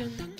tan, tan.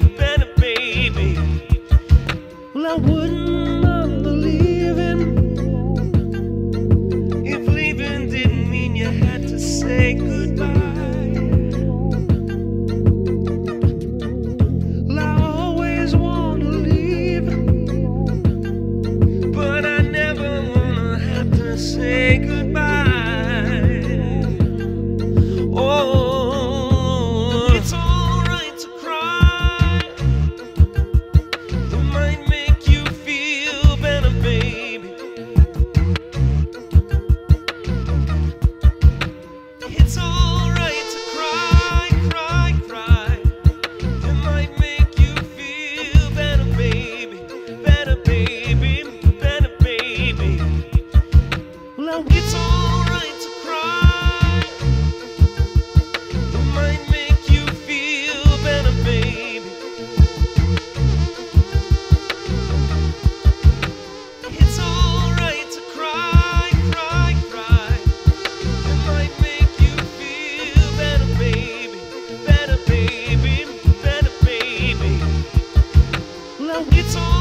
say goodbye. I always want to leave, but I never want to have to say goodbye. Get some.